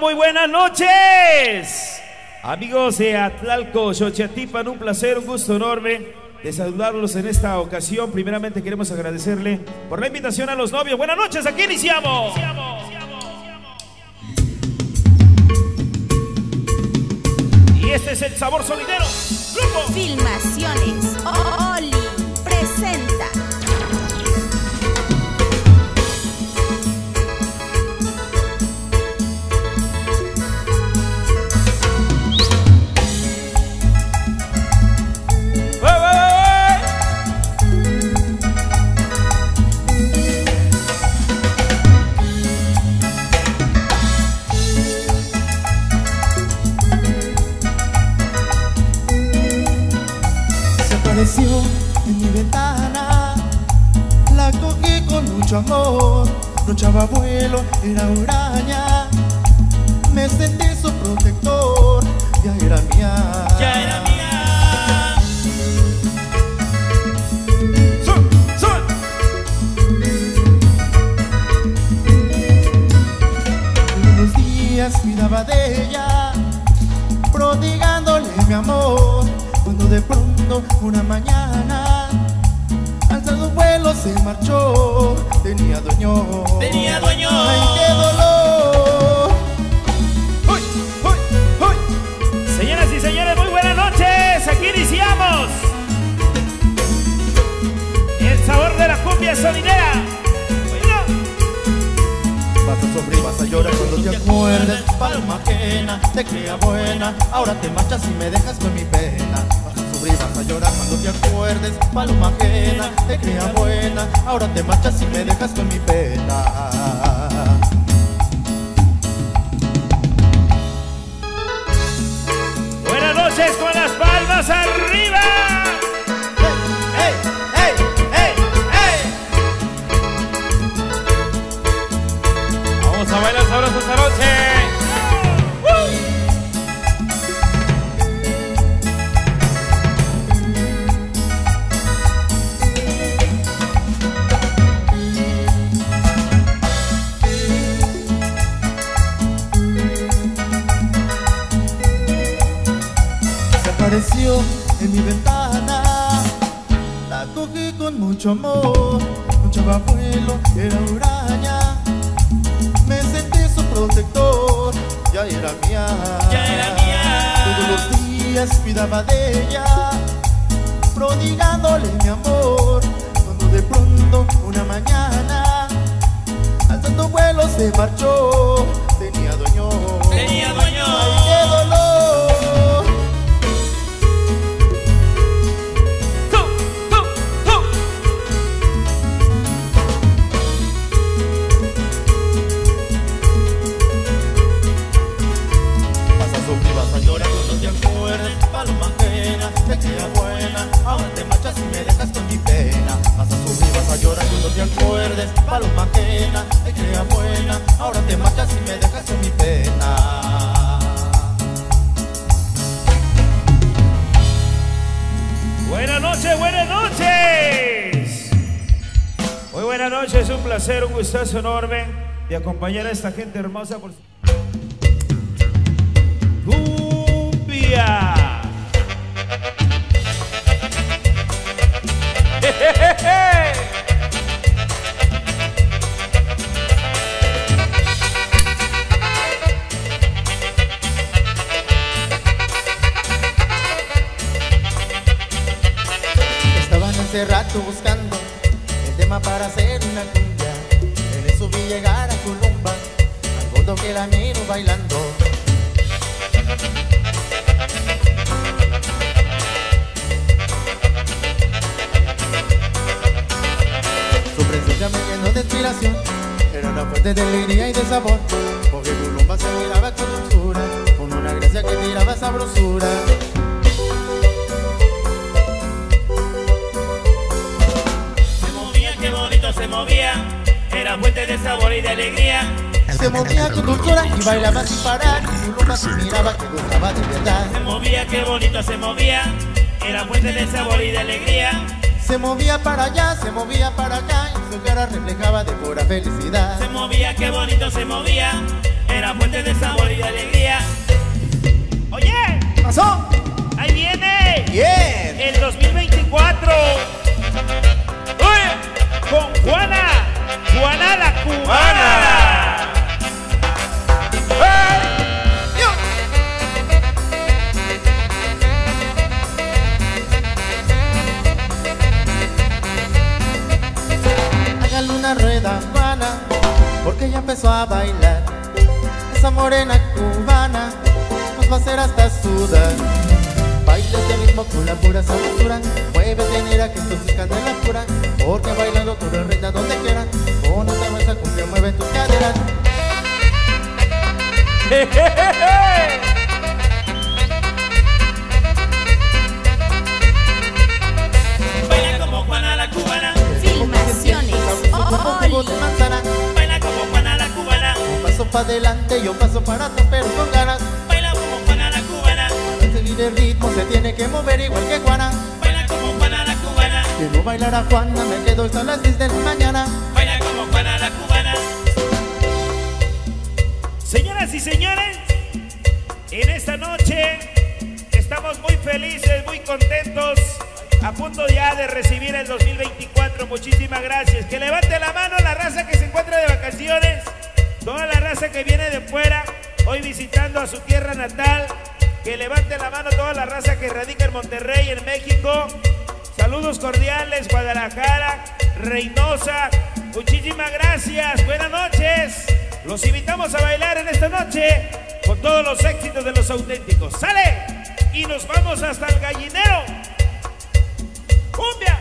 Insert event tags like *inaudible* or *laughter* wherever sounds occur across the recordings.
muy buenas noches. Amigos de Atlalco, Xochatipan, un placer, un gusto enorme de saludarlos en esta ocasión. Primeramente queremos agradecerle por la invitación a los novios. Buenas noches, aquí iniciamos. Y este es el sabor solidero. Filmaciones Oli presenta mucho amor, no echaba vuelo, era huraña, me sentí su protector, ya era mía. Ya era mía. Cuidaba de ella, prodigándole mi amor, cuando de pronto una mañana, se marchó, tenía dueño. Tenía dueño. ¡Ay, qué dolor! ¡Uy, uy, uy! Señoras y señores, muy buenas noches. Aquí iniciamos. El sabor de la cumbia sonidera. Vas a sufrir, vas a llorar cuando te acuerdes Palma ajena, te crea buena Ahora te marchas y me dejas con mi pena llorar cuando te acuerdes Palma ajena, te crea buena Ahora te marchas y me dejas con mi pena Buenas noches con las palmas arriba. Con mucho enorme de acompañar a esta gente hermosa por fuente de sabor y de alegría. Oye, ¿Pasó? ahí viene Bien. el 2024. Oye, con Juana, Juana la cubana. Hágale una rueda, Juana, porque ya empezó a bailar. Esa morena cubana nos va a hacer hasta sudar. Bailate mismo con la pura sabrosura. Muévete, mira que esto es candela pura. Porque bailando tú eres reina donde quiera. Con esta mesa cumbia mueve tus caderas. Baila como Juana la cubana, Filmaciones. Con de Oli. Para adelante y un paso para atrás, pero con ganas. baila como Juana la cubana, Para seguir el ritmo se tiene que mover igual que Juana. baila como Juana la cubana, Quiero bailar a Juana, me quedo hasta las 10 de la mañana. baila como Juana la cubana. Señoras y señores, en esta noche estamos muy felices, muy contentos, a punto ya de recibir el 2024. Muchísimas gracias. Que levante la mano la raza que se encuentra de vacaciones, toda la raza que viene de fuera, hoy visitando a su tierra natal. Que levante la mano toda la raza que radica en Monterrey, en México. Saludos cordiales, Guadalajara, Reynosa. Muchísimas gracias. Buenas noches. Los invitamos a bailar en esta noche con todos los éxitos de los auténticos. ¡Sale! Y nos vamos hasta el gallinero. ¡Cumbia!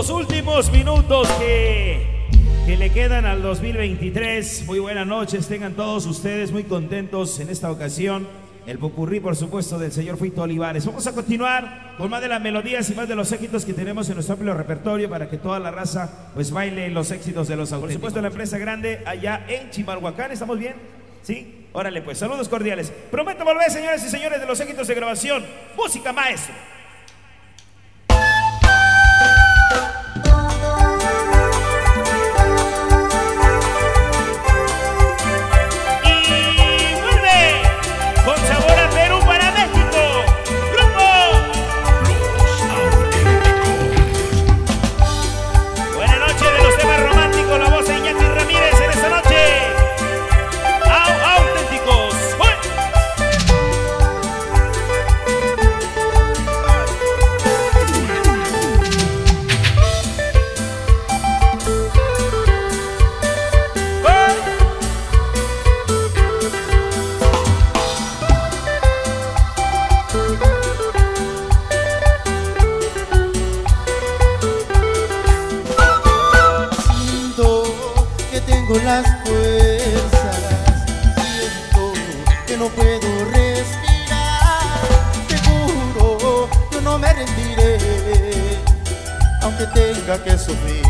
estos últimos minutos que, que le quedan al 2023. Muy buenas noches, tengan todos ustedes muy contentos en esta ocasión. El popurrí, por supuesto, del señor Fuito Olivares. Vamos a continuar con más de las melodías y más de los éxitos que tenemos en nuestro amplio repertorio para que toda la raza pues baile los éxitos de los auténticos. Por supuesto, la empresa grande allá en Chimalhuacán. ¿Estamos bien? ¿Sí? Órale, pues, saludos cordiales. Prometo volver, señores y señores, de los éxitos de grabación. Música, maestro. que quer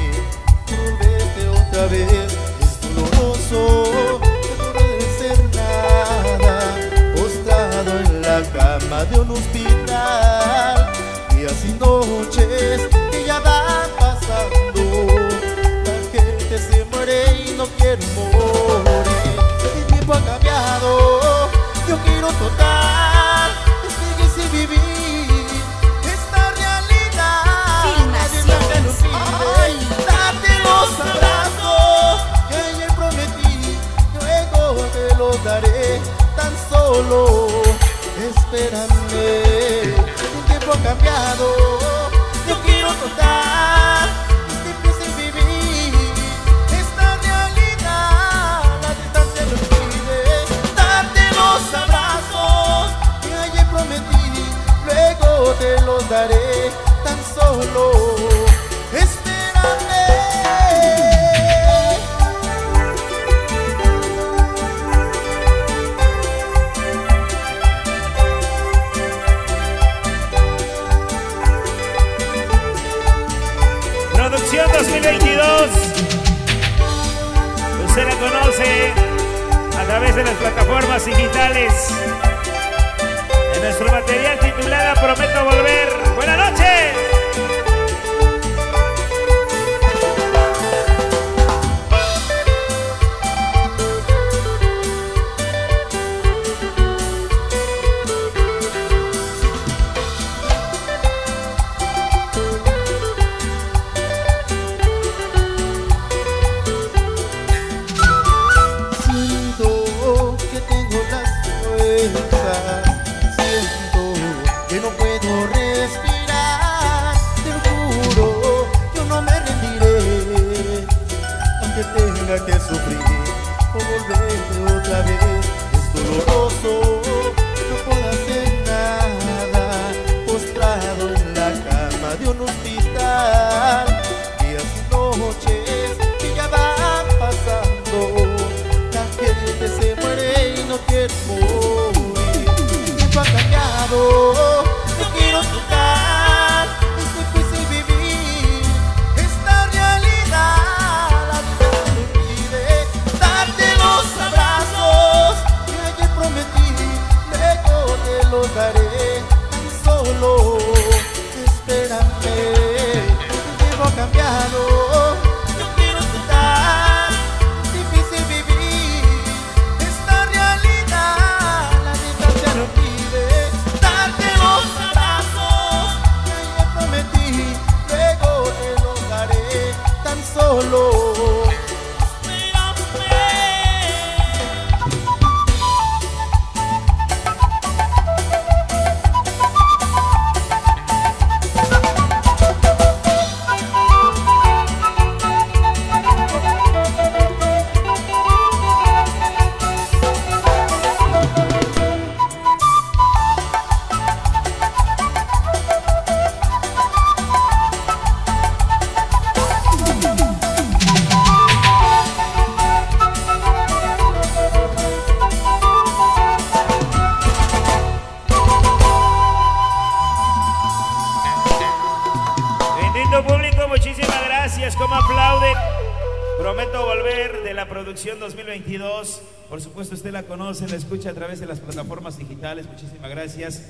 conoce, la escucha a través de las plataformas digitales. Muchísimas gracias.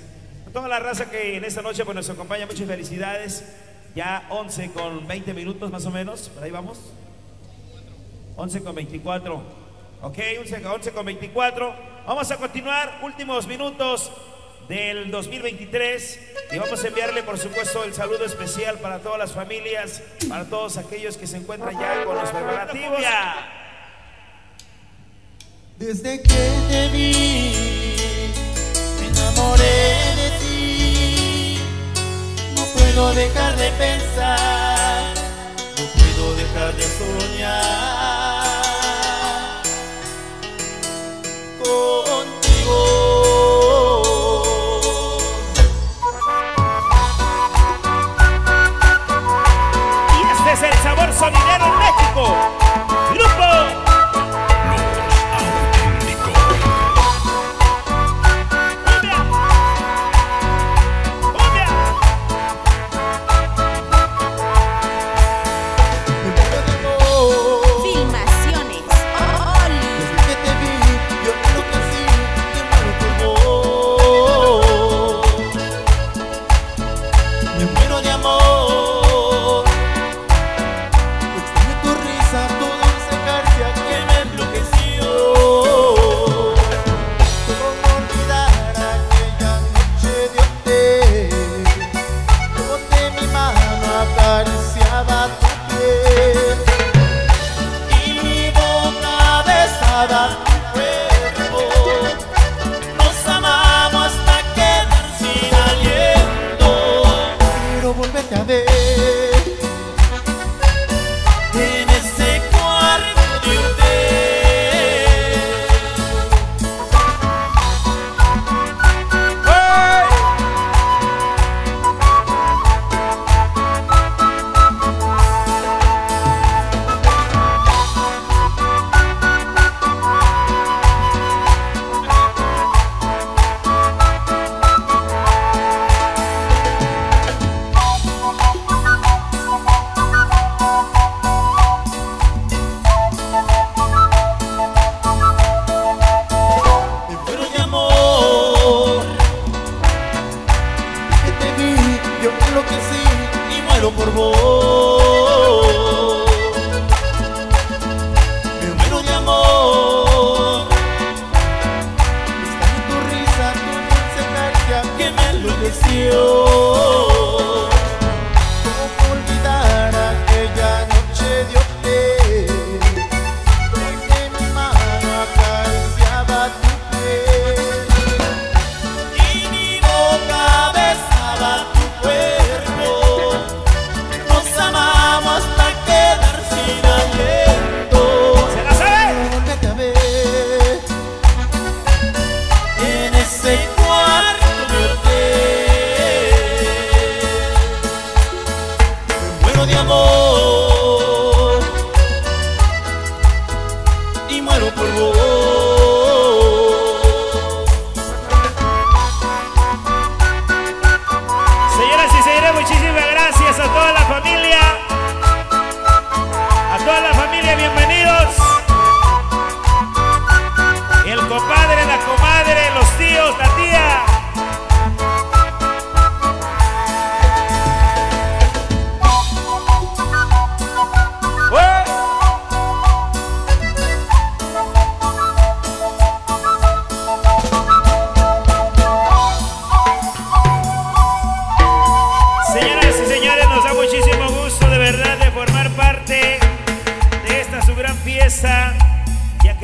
A toda la raza que en esta noche pues, nos acompaña, muchas felicidades. Ya 11 con 20 minutos más o menos. Por ahí vamos. 11 con 24. Ok, 11, 11 con 24. Vamos a continuar. Últimos minutos del 2023 y vamos a enviarle por supuesto el saludo especial para todas las familias, para todos aquellos que se encuentran ya con los preparativos. Desde que te vi, me enamoré de ti. No puedo dejar de pensar, no puedo dejar de soñar.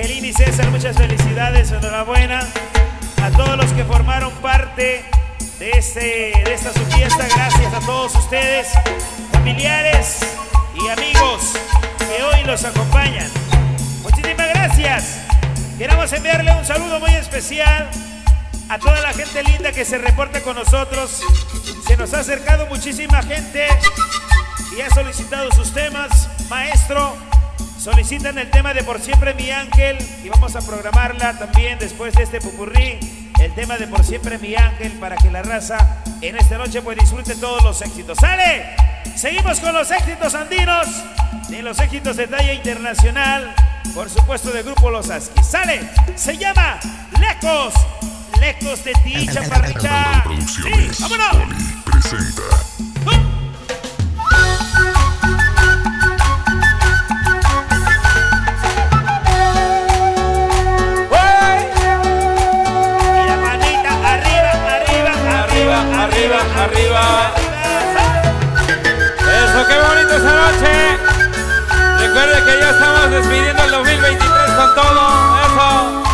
Lili César, muchas felicidades, enhorabuena. A todos los que formaron parte de, este, de esta su fiesta, gracias a todos ustedes, familiares y amigos que hoy los acompañan. Muchísimas gracias. Queremos enviarle un saludo muy especial a toda la gente linda que se reporta con nosotros. Se nos ha acercado muchísima gente y ha solicitado sus temas. Maestro, solicitan el tema de Por Siempre Mi Ángel y vamos a programarla también después de este pupurrí. El tema de Por Siempre Mi Ángel para que la raza en esta noche pues disfrute todos los éxitos. ¡Sale! Seguimos con los éxitos andinos y los éxitos de talla internacional. Por supuesto de Grupo Los Askis. ¡Sale! Se llama Lejos. Lejos de ti, *laughs* chaparrita. Sí, Producciones vámonos. Presenta arriba. Eso, qué bonito esa noche. Recuerde que ya estamos despidiendo el 2023 con todo. Eso.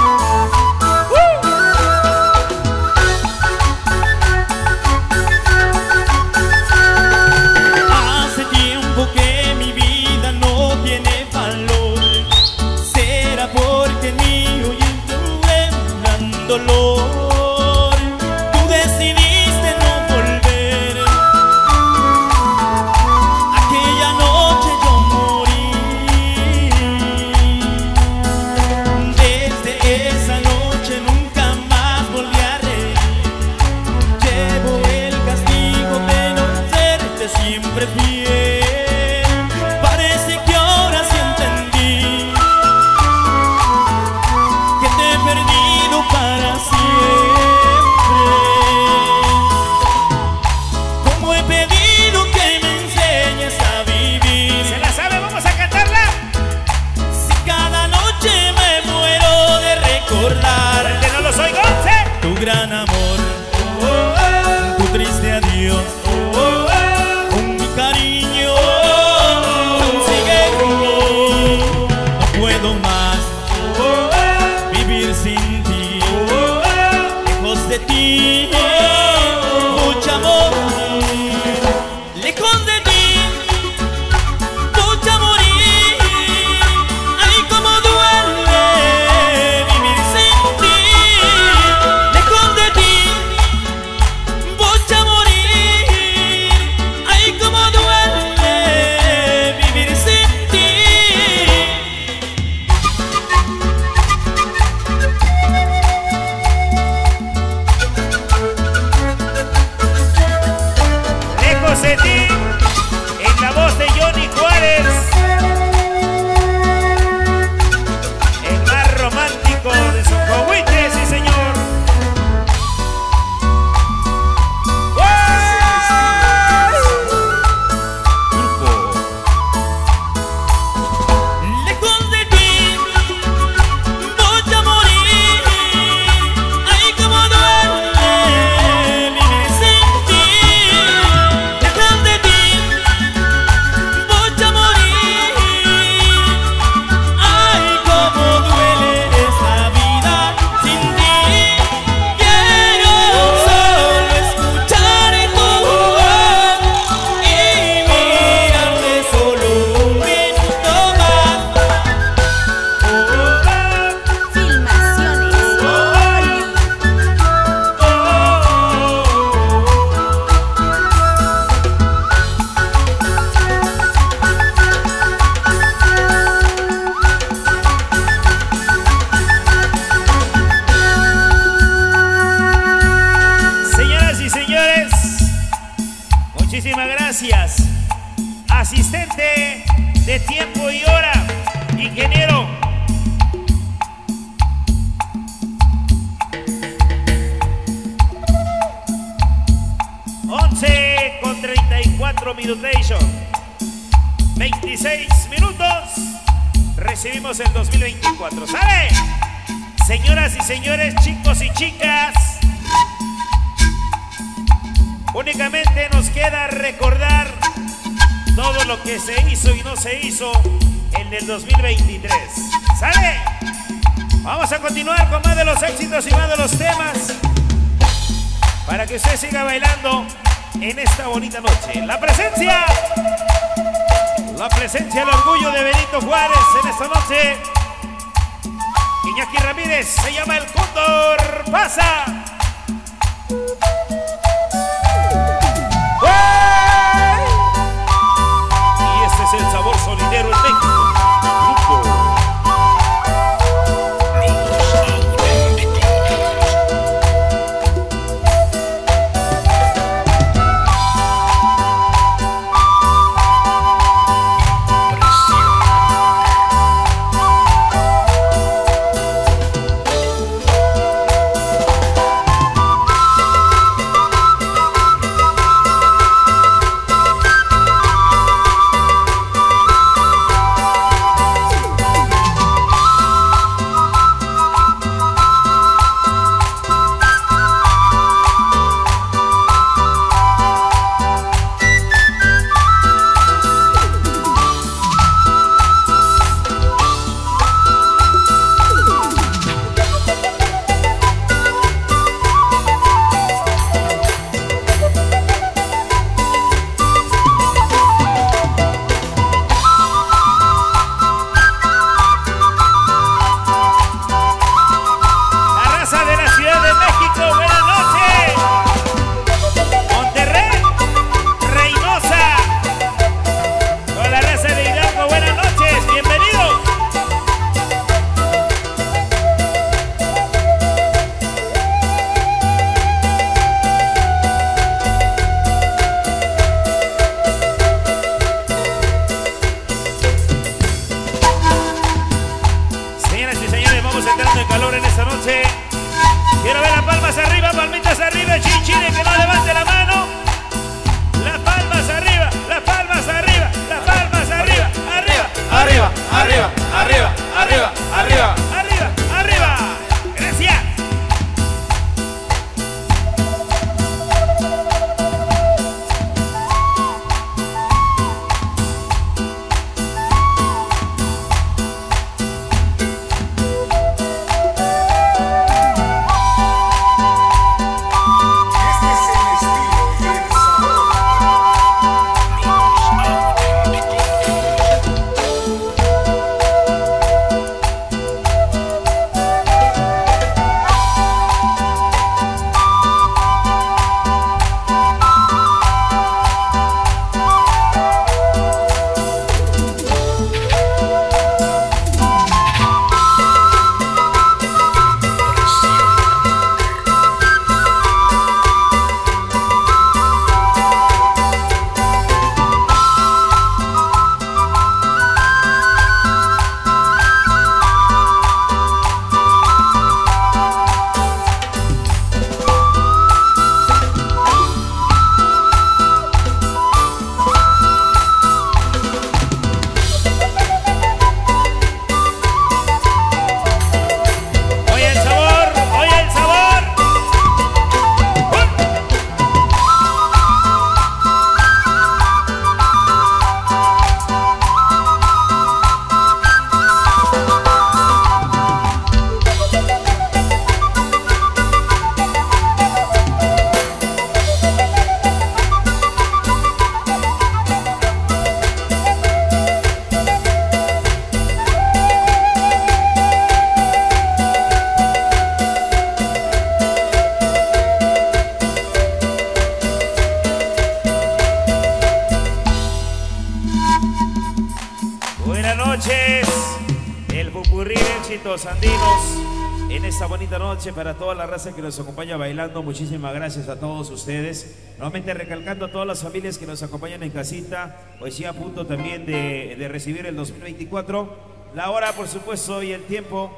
Toda la raza que nos acompaña bailando. Muchísimas gracias a todos ustedes. Nuevamente recalcando a todas las familias que nos acompañan en casita. Hoy sí a punto también de, de recibir el 2024. La hora, por supuesto, y el tiempo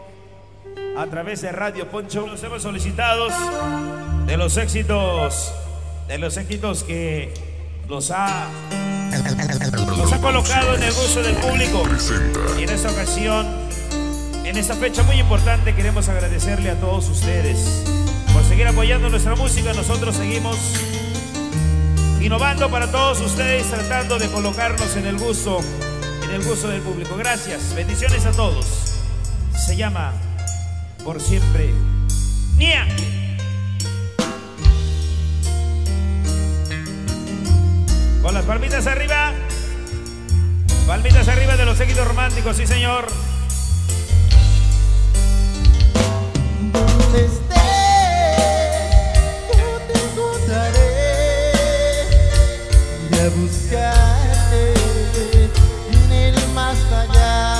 a través de Radio Poncho. Los hemos solicitado de los éxitos, de los éxitos que los ha nos ha colocado en el gusto del público. Y en esta ocasión, en esta fecha muy importante queremos agradecerle a todos ustedes por seguir apoyando nuestra música. Nosotros seguimos innovando para todos ustedes, tratando de colocarnos en el gusto, en el gusto del público. Gracias, bendiciones a todos. Se llama por siempre Nia. Con las palmitas arriba, palmitas arriba de los seguidos románticos, sí señor. donde esté, yo te encontraré. Iré a buscarte en el más allá.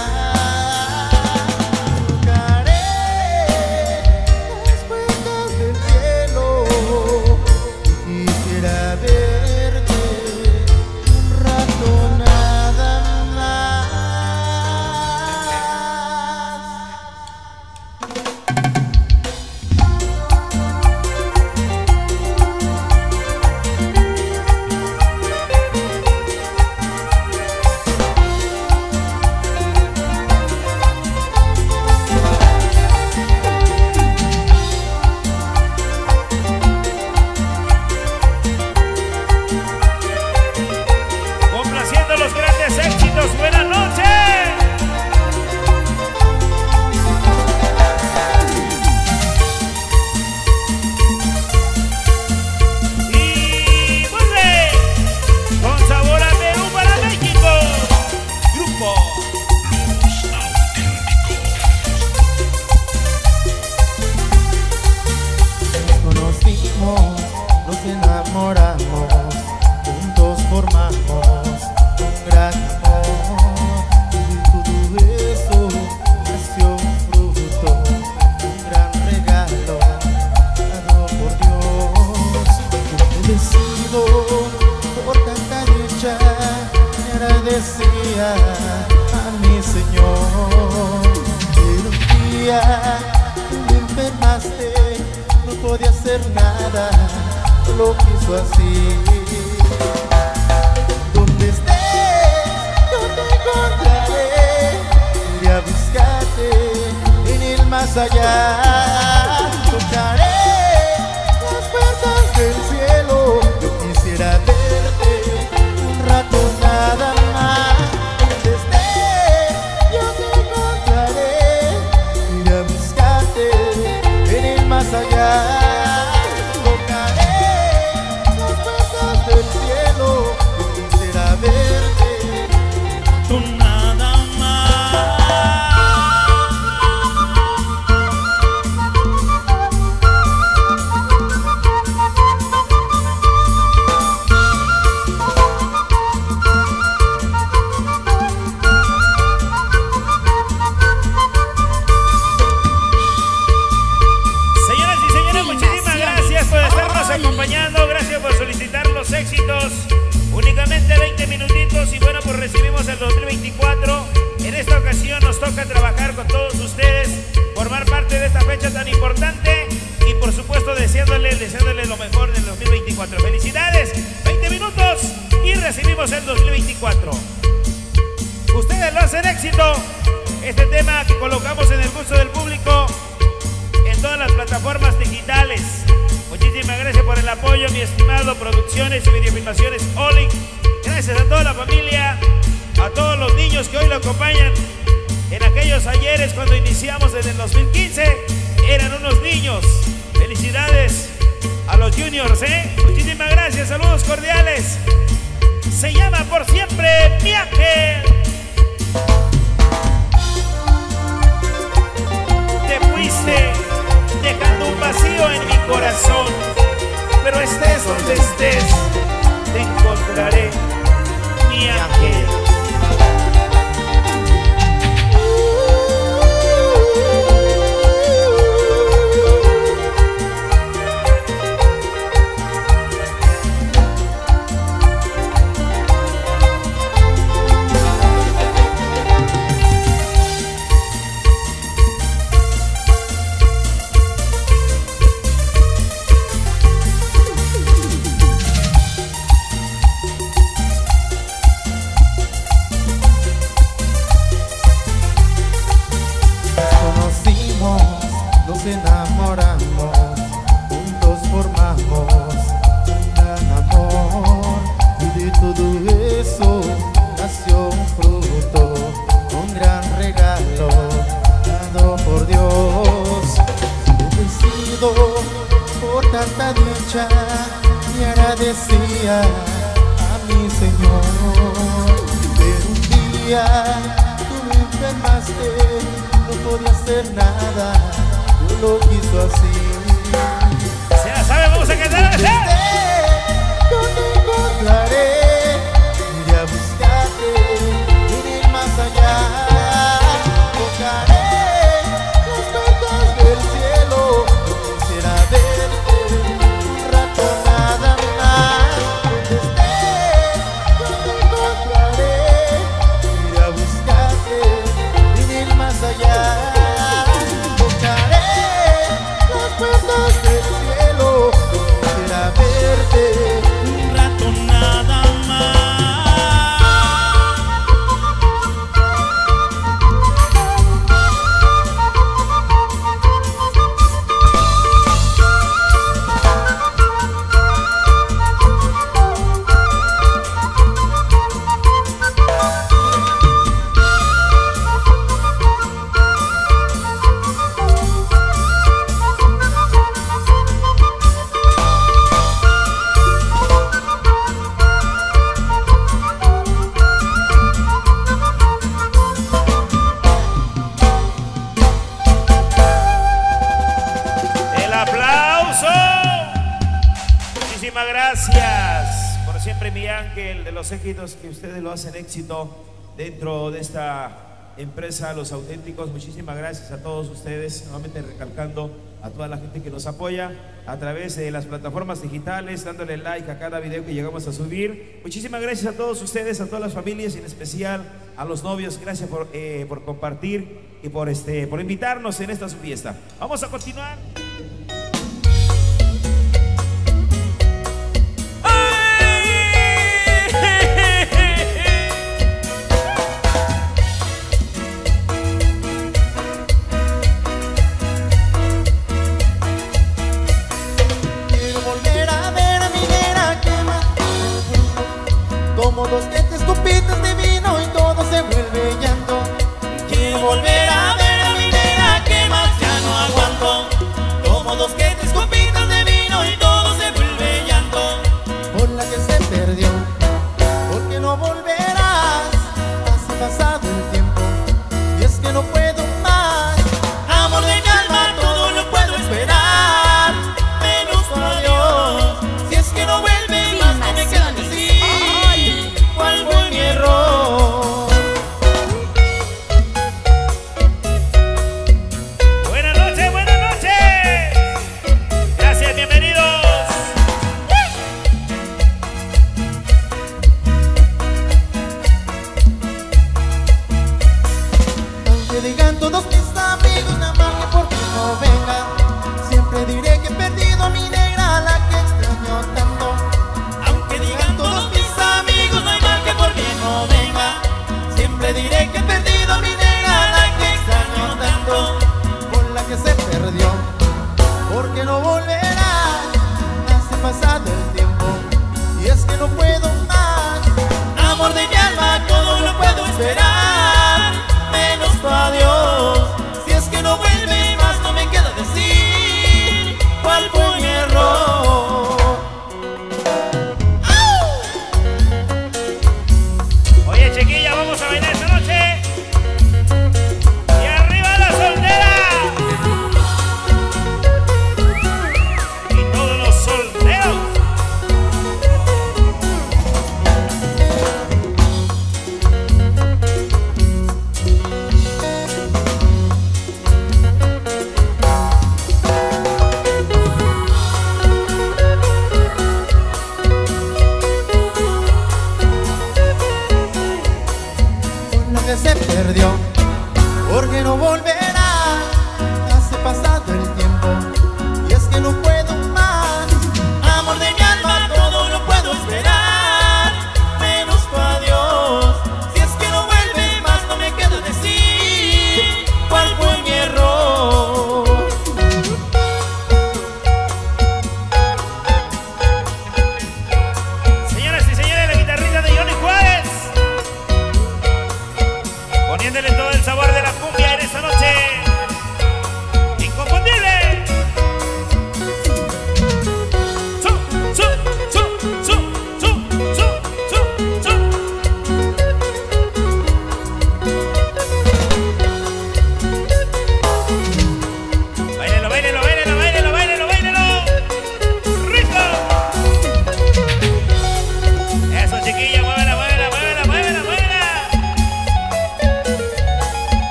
apoyo, mi estimado Producciones y Videofilmaciones Oli. Gracias a toda la familia, a todos los niños que hoy lo acompañan. En aquellos ayeres cuando iniciamos en el 2015, eran unos niños. Felicidades a los juniors. ¿eh? Muchísimas gracias, saludos cordiales. Se llama por siempre Viaje. Te fuiste dejando un vacío en mi corazón pero estés donde estés, te encontraré, mi ángel. hacer nada, Dios lo quiso así. Se la sabe, vamos a cantar. dentro de esta empresa, Los Auténticos. Muchísimas gracias a todos ustedes, nuevamente recalcando a toda la gente que nos apoya a través de las plataformas digitales, dándole like a cada video que llegamos a subir. Muchísimas gracias a todos ustedes, a todas las familias, en especial a los novios. Gracias por, eh, por compartir y por, este, por invitarnos en esta su fiesta. Vamos a continuar.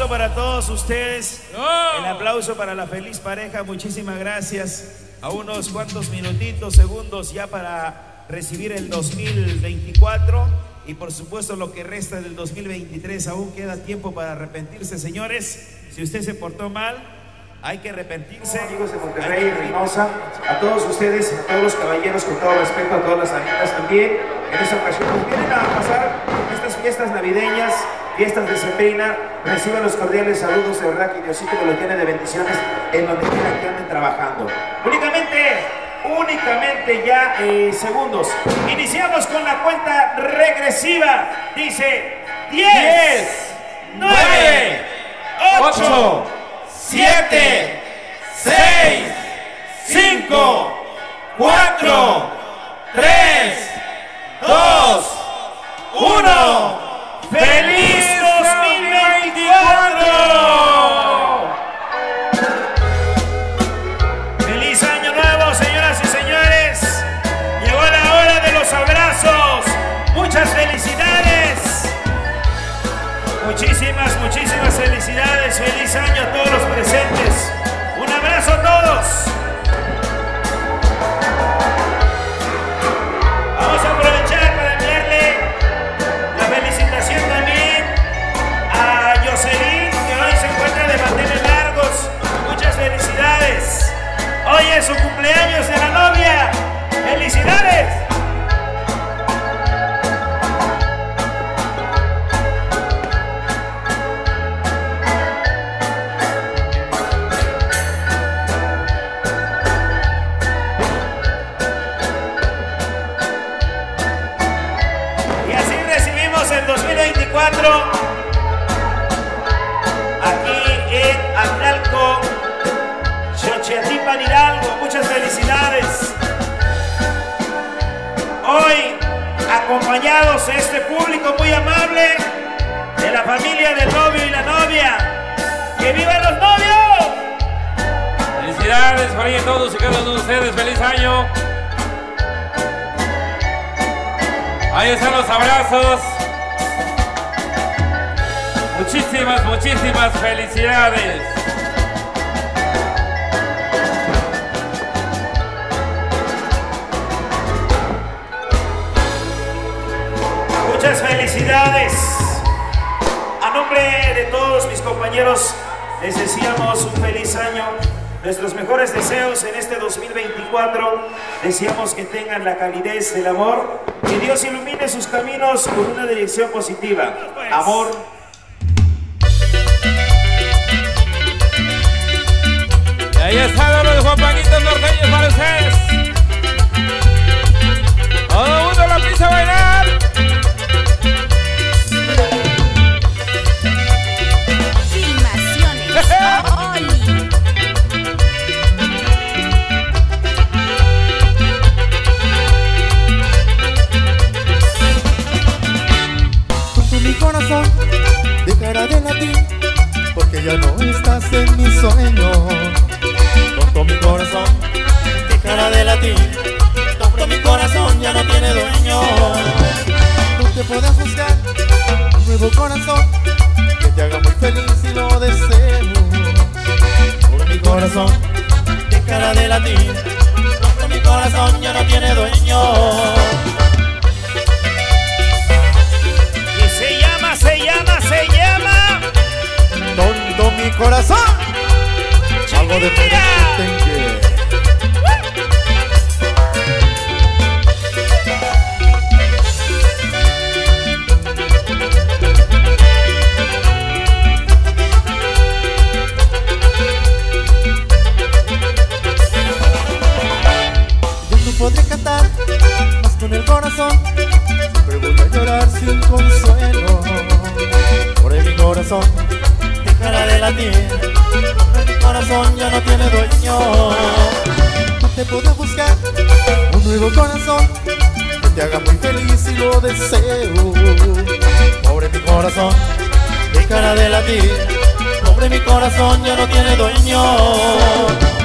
Aplauso para todos ustedes. El aplauso para la feliz pareja, muchísimas gracias. A unos cuantos minutitos, segundos ya para recibir el 2024 y por supuesto lo que resta del 2023. Aún queda tiempo para arrepentirse, señores. Si usted se portó mal, hay que arrepentirse. amigos de Monterrey y Reynosa, a todos ustedes, a todos los caballeros, con todo respeto, a todas las amigas también, en esta ocasión vienen a pasar estas fiestas navideñas, fiestas de Sembrina, reciban los cordiales saludos de verdad que Diosito que los tiene de bendiciones en donde quiera que anden trabajando. Únicamente, únicamente ya eh, segundos. Iniciamos con la cuenta regresiva. Dice 10, 9, 8, 7, 6, 5, 4, 3, 2, 1. ¡Feliz 2024! ¡Feliz año nuevo, señoras y señores! Llegó la hora de los abrazos. Muchas felicidades. Muchísimas, muchísimas felicidades. Feliz año a todos los presentes. Un abrazo a todos. Su cumpleaños de la novia. ¡Felicidades! Y así recibimos el 2024 acompañados de este público muy amable de la familia del novio y la novia. ¡Que vivan los novios! Felicidades para todos y cada uno de ustedes. ¡Feliz año! Ahí están los abrazos. Muchísimas, muchísimas felicidades. Felicidades. A nombre de todos mis compañeros, les deseamos un feliz año. Nuestros mejores deseos en este 2024. Deseamos que tengan la calidez del amor. Que Dios ilumine sus caminos con una dirección positiva. Amor. Sueño. Tonto mi corazón dejará de latir. Tonto mi corazón ya no tiene dueño. No te puedes buscar un nuevo corazón Que te haga muy feliz y lo deseo Tonto mi corazón dejará de latir. Tonto mi corazón ya no tiene dueño. Y se llama, se llama, se llama. Tonto mi corazón Algo de Yo no podré cantar más con el corazón Siempre voy a llorar sin consuelo. Por mi corazón dejará de Porque mi corazón ya no tiene dueño tiempo de buscar un nuevo corazón que te haga muy feliz y lo deseo. Pobre mi corazón, dejará de latir. Pobre mi corazón, ya no tiene dueño.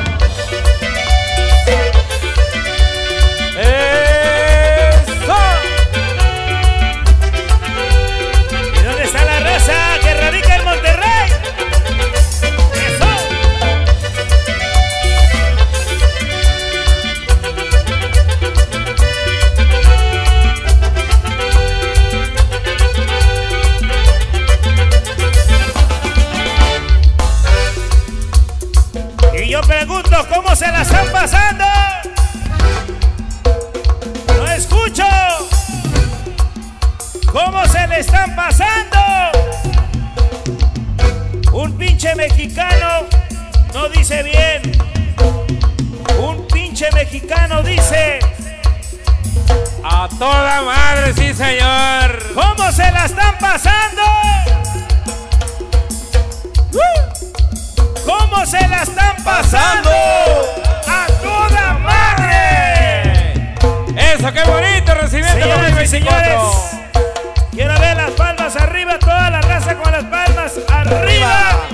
A toda madre, sí, señor. ¿cómo se la están pasando? ¿Cómo se la están pasando? ¡A toda madre! Eso, qué bonito recibiendo Señoras y 2024. señores, quiero ver las palmas arriba, toda la raza con las palmas arriba,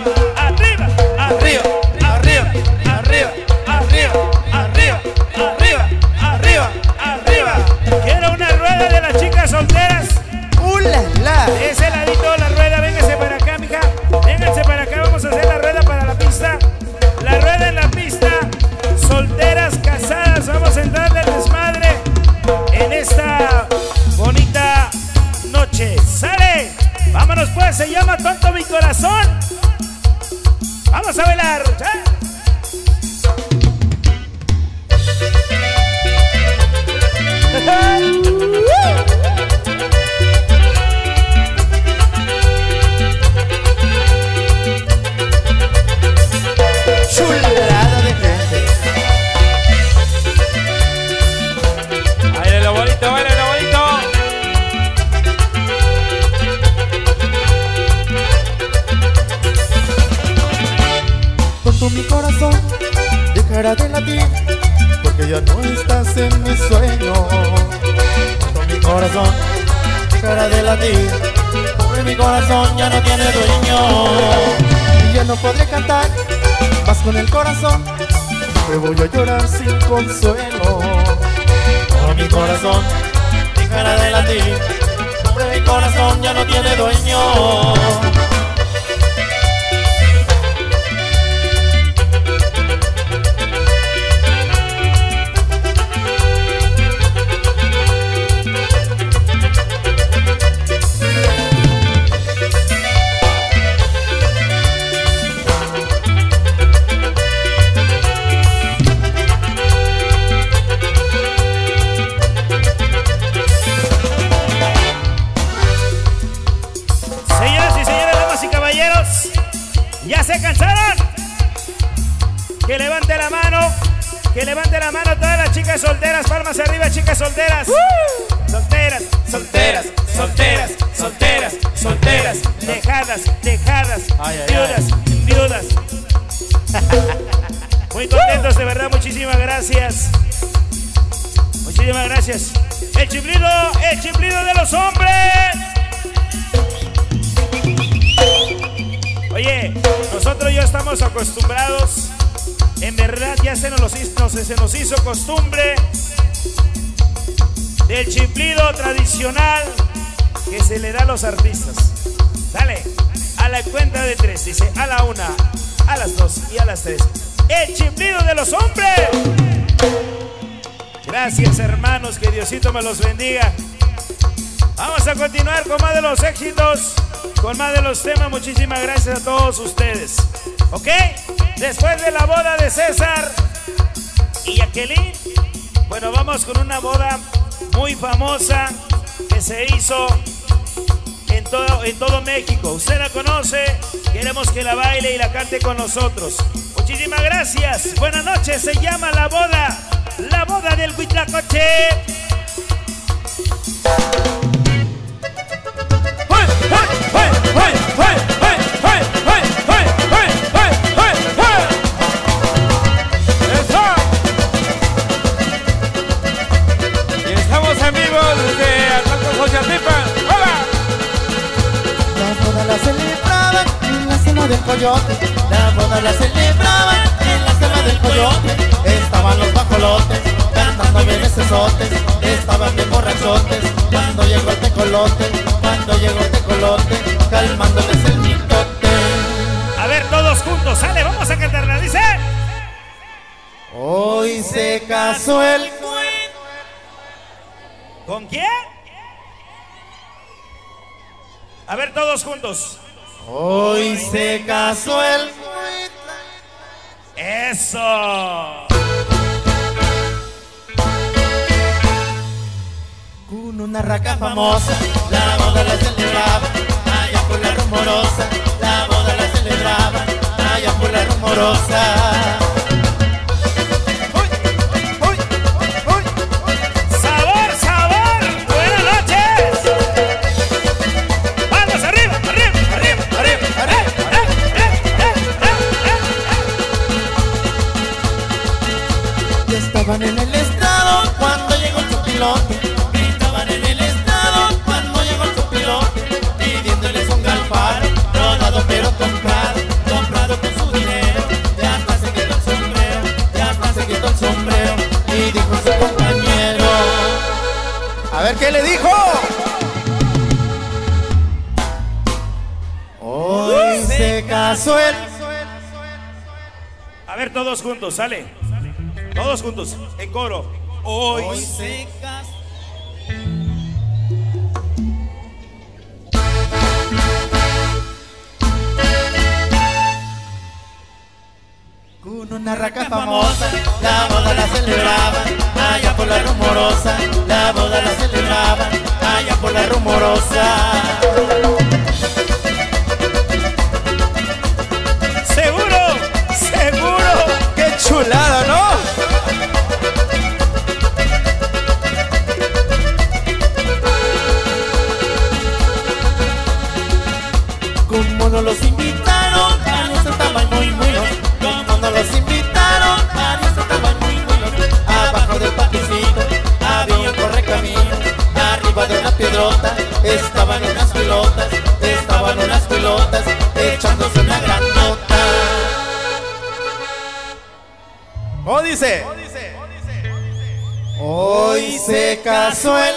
De ese ladito la rueda, véngase para acá, mija. Vénganse para acá, vamos a hacer la rueda para la pista. La rueda en la pista. Solteras, casadas, vamos a entrarle al desmadre en esta bonita noche. ¡Sale! Vámonos pues, se llama Tonto mi corazón. Vamos a bailar. ¿eh? Mi corazón dejará de latir porque ya no estás en mi sueño. Tonto mi corazón dejará de latir porque mi corazón ya no tiene dueño. Y ya no podré cantar más con el corazón. Me voy a llorar sin consuelo. Por mi corazón dejará de latir porque mi corazón ya no tiene dueño. Diosito me los bendiga. Vamos a continuar con más de los éxitos, con más de los temas. Muchísimas gracias a todos ustedes. ¿Ok? Después de la boda de César y Jacqueline, bueno, vamos con una boda muy famosa que se hizo en todo, en todo México. Usted la conoce, queremos que la baile y la cante con nosotros. Muchísimas gracias. Buenas noches, se llama La Boda, La Boda del Huitlacoche. Se casó el Eso. con una raca famosa. La boda la celebraba allá por la rumorosa. La boda la celebraba allá por la rumorosa. Juntos, sale. Todos juntos, en coro. Hoy, Hoy se casó. Con una raca famosa, la boda la celebraban, allá por la rumorosa, la boda la celebraban, allá por la rumorosa. Chulada, ¿no? Como no los invitaron, varios estaban muy buenos. Como no los invitaron, varios estaban muy buenos. Abajo del paticito había un correcamino. Arriba de una piedrota estaban unas pilotas, estaban unas pilotas echándose una gran ¿Cómo dice? Hoy se casó el.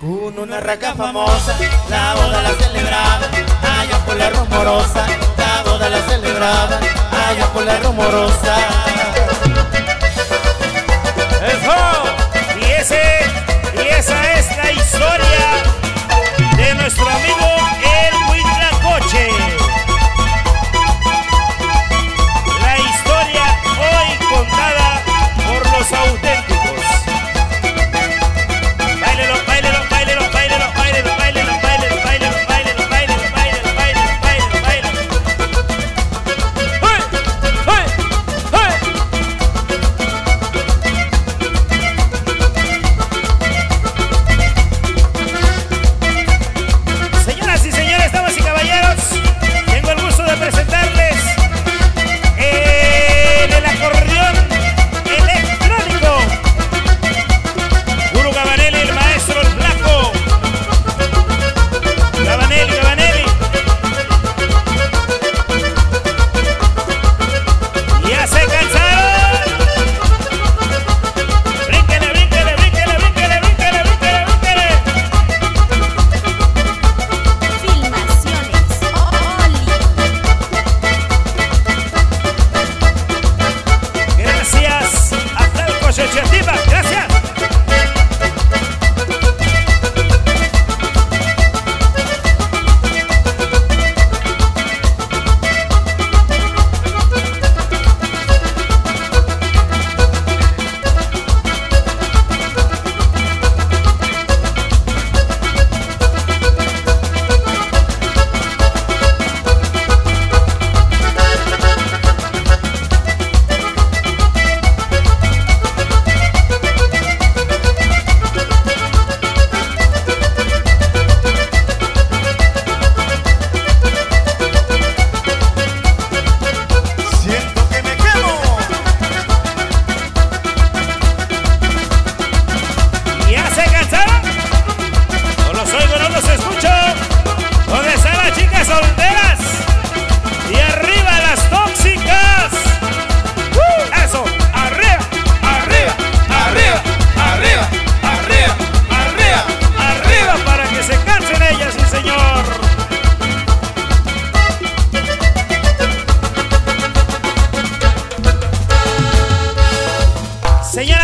Con una raca famosa,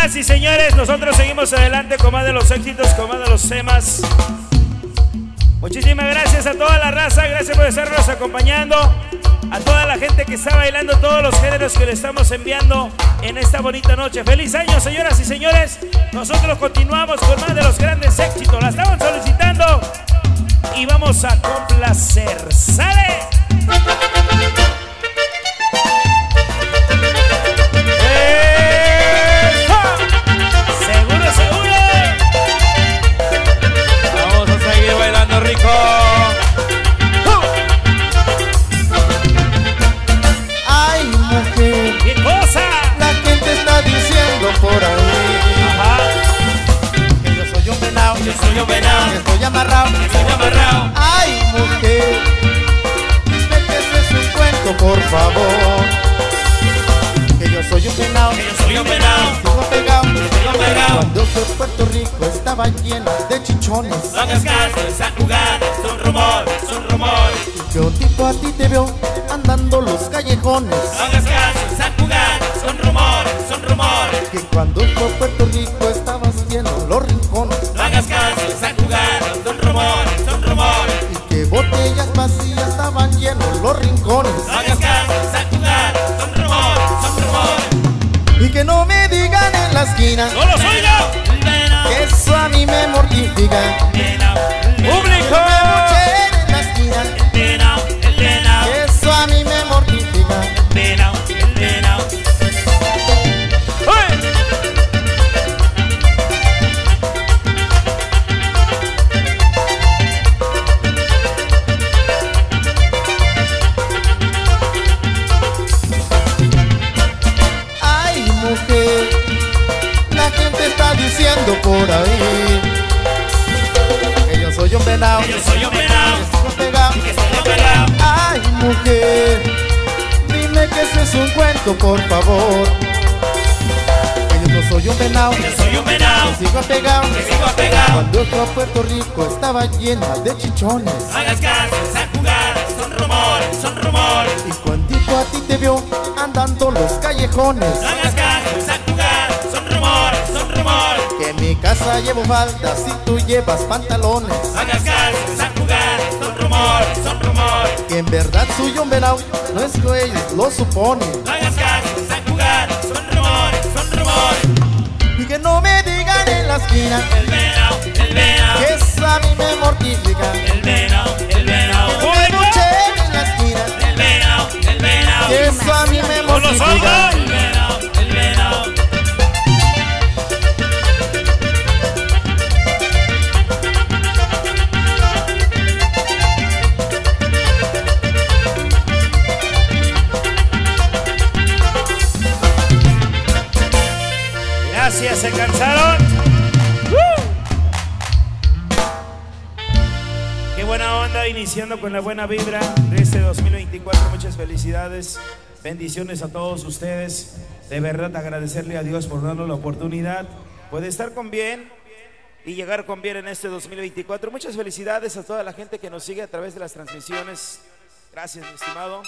señores, nosotros seguimos adelante con más de los éxitos, con más de los temas. Muchísimas gracias a toda la raza, gracias por estarnos acompañando. A toda la gente que está bailando todos los géneros que le estamos enviando en esta bonita noche. Feliz año, señoras y señores. Nosotros continuamos con más de los grandes éxitos. La estaban solicitando y vamos a complacer. ¡Sale! Yo que estoy amarrado. estoy amarrado. Ay, mujer, dime que ese es un cuento, por favor. Que yo soy un venado, Que yo soy un venado, sigo pegado. sigo pegado. Cuando fui a Puerto Rico estaba lleno de chichones. No hagas caso, esa jugada es un rumor, es un rumor. Que un tipo a ti te vio andando los callejones. No hagas caso, esa jugada es un rumor, es un rumor. Que cuando fue Puerto Rico estabas lleno los rincones. Hagas caso, esa jugada es un rumor, es un rumor. Y que botellas vacías estaban llenos los rincones. No hagas caso, esa jugada es un rumor, es un rumor. Y que no me digan en la esquina ¡No lo soy yo! El venado, que eso a mí me mortifica. ¡Público! A Puerto Rico estaba llena de chichones. No hagas caso, esa jugada son rumores, son rumores. Y cuando a ti te vio andando los callejones. No hagas caso, esa jugada son rumores, son rumores. Que en mi casa llevo faldas y tú llevas pantalones. No hagas caso, esa jugada son rumores, son rumores. Que en verdad soy un venado, no es que ellos lo suponen. No la esquina El venado, el venado, que eso a mí me mortifica. el venado, el venado, Que me mochen en la esquina el venado, el venado, que eso a mí me ¡No lo soy mortifica. el venado, el venado. Gracias, se cansaron. Iniciando con la buena vibra de este 2024. Muchas felicidades, bendiciones a todos ustedes. De verdad agradecerle a Dios por darnos la oportunidad de estar con bien y llegar con bien en este 2024. Muchas felicidades a toda la gente que nos sigue a través de las transmisiones. Gracias, mi estimado.